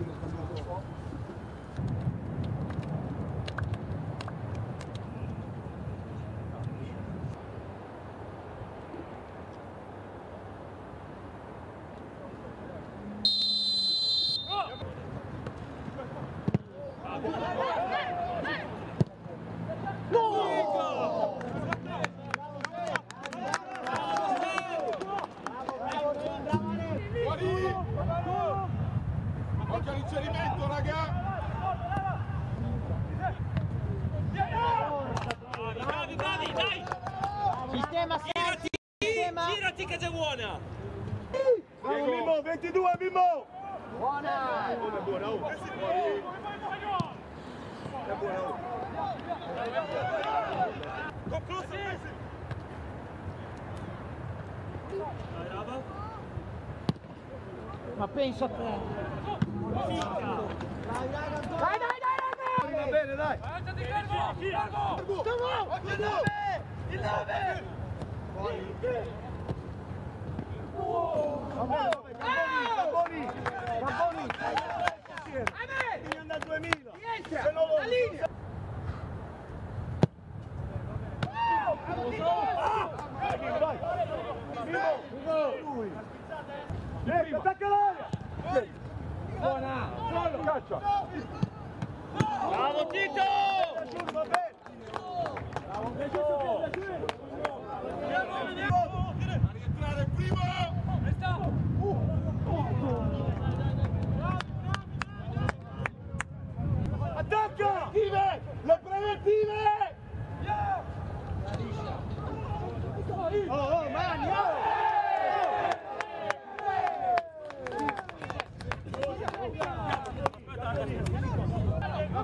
지금 가지고 Occhio all'inserimento, raga! Bravi, bravi, dai! Sistema, Girati! sistema. Girati che c'è buona! Bravo Mimmo, 22 Mimmo! Buona. Come è buona, oh! È buona, oh! Ma pensa a te. Dai, dai, dai, dai! Va bene, dai! Stavo! Il 9! Il 9! Poi! Oh! Buona! Fallo, caccia! Bravo Tito! Giù, va bene! Bravo, Mimmo! A rientrare primo! Attacca! Preventive! Le preventive! Oh, oh, oh!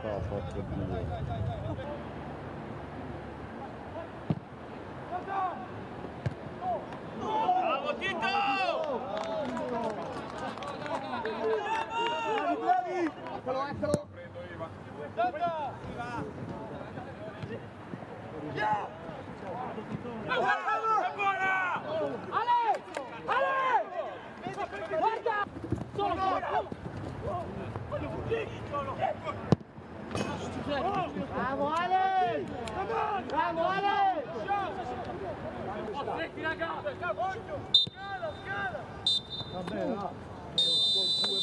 stop up with the wheel. ¡Vamos, ¡Vamos, Ale! ¡Vamos, Ale! Cala, cala! Tá bem, ó. Meu,